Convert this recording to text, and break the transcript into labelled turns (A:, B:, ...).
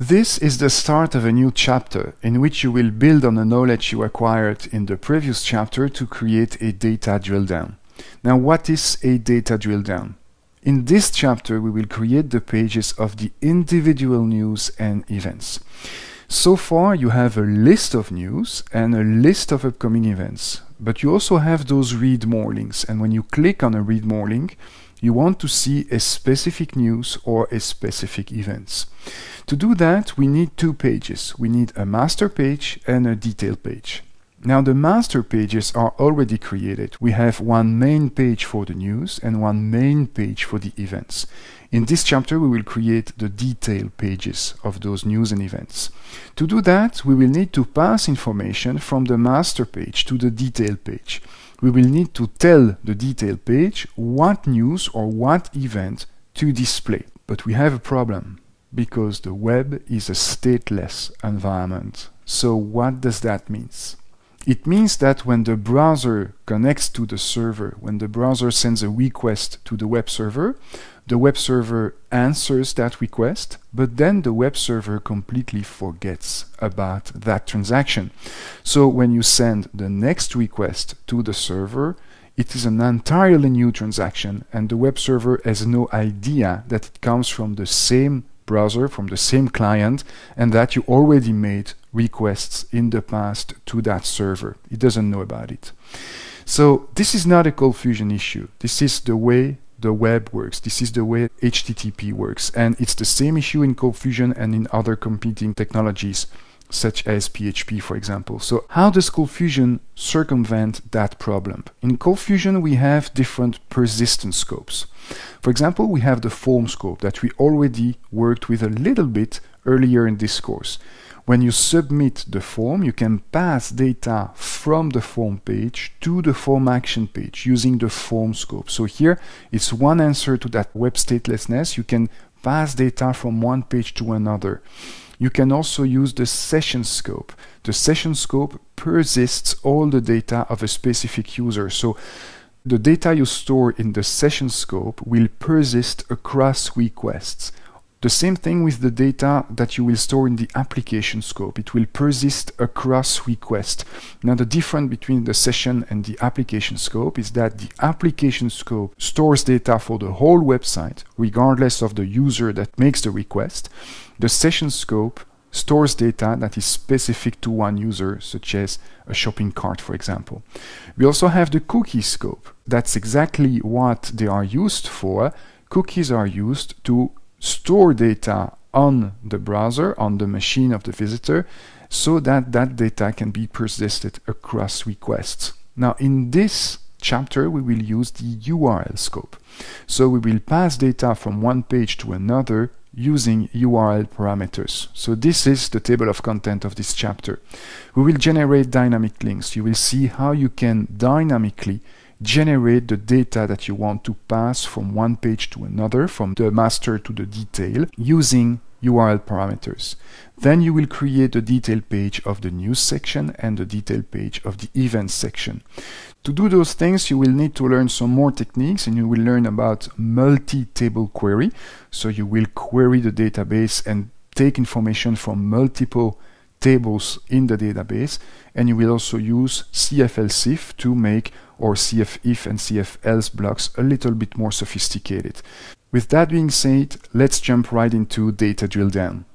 A: This is the start of a new chapter in which you will build on the knowledge you acquired in the previous chapter to create a data drill down. Now, what is a data drill down? In this chapter, we will create the pages of the individual news and events. So far, you have a list of news and a list of upcoming events, but you also have those read more links. And when you click on a read more link, you want to see a specific news or a specific events. To do that, we need two pages. We need a master page and a detail page. Now the master pages are already created. We have one main page for the news and one main page for the events. In this chapter we will create the detail pages of those news and events. To do that we will need to pass information from the master page to the detail page. We will need to tell the detail page what news or what event to display. But we have a problem because the web is a stateless environment. So what does that mean? It means that when the browser connects to the server, when the browser sends a request to the web server, the web server answers that request, but then the web server completely forgets about that transaction. So when you send the next request to the server, it is an entirely new transaction and the web server has no idea that it comes from the same browser from the same client and that you already made requests in the past to that server. It doesn't know about it. So this is not a ColdFusion issue. This is the way the web works. This is the way HTTP works. And it's the same issue in fusion and in other competing technologies such as PHP, for example. So how does Fusion circumvent that problem? In Fusion, we have different persistence scopes. For example, we have the form scope that we already worked with a little bit earlier in this course. When you submit the form, you can pass data from the form page to the form action page using the form scope. So here it's one answer to that web statelessness. You can pass data from one page to another. You can also use the session scope. The session scope persists all the data of a specific user. So the data you store in the session scope will persist across requests. The same thing with the data that you will store in the application scope. It will persist across requests. Now the difference between the session and the application scope is that the application scope stores data for the whole website, regardless of the user that makes the request. The session scope stores data that is specific to one user, such as a shopping cart, for example. We also have the cookie scope. That's exactly what they are used for. Cookies are used to store data on the browser, on the machine of the visitor, so that that data can be persisted across requests. Now, in this chapter, we will use the URL scope. So we will pass data from one page to another using URL parameters. So this is the table of content of this chapter. We will generate dynamic links. You will see how you can dynamically generate the data that you want to pass from one page to another, from the master to the detail, using URL parameters. Then you will create the detail page of the news section and the detail page of the events section. To do those things, you will need to learn some more techniques and you will learn about multi-table query. So you will query the database and take information from multiple tables in the database. And you will also use CFELSEIF to make or CFIF and CFELSE blocks a little bit more sophisticated. With that being said, let's jump right into data drill down.